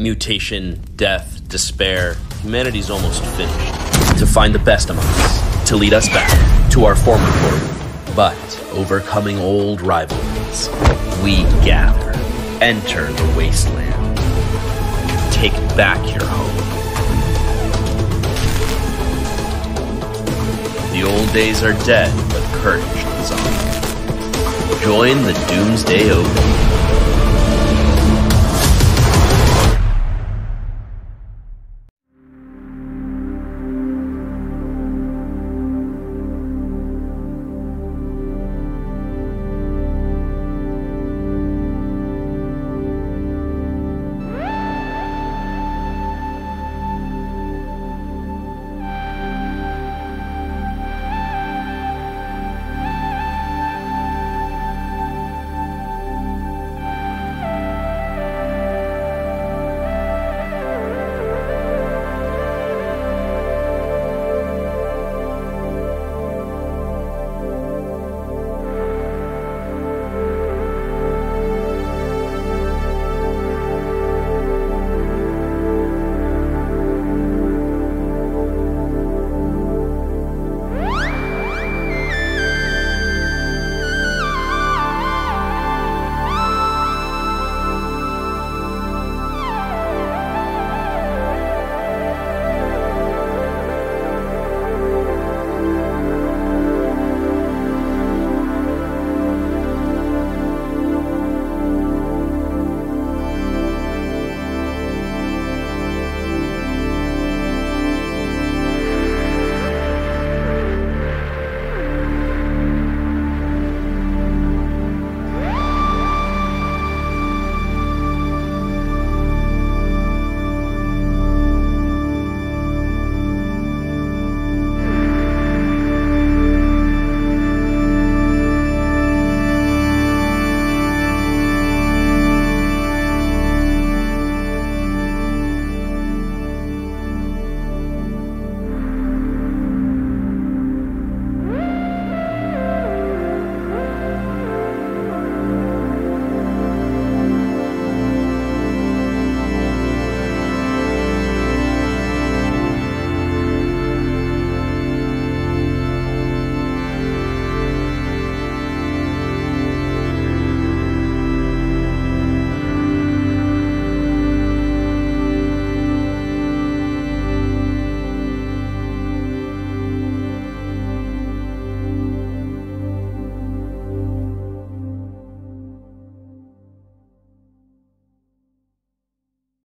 Mutation, death, despair, humanity's almost finished. To find the best among us, to lead us back to our former glory. But overcoming old rivalries, we gather, enter the wasteland, take back your home. The old days are dead, but courage lives on. Join the Doomsday Open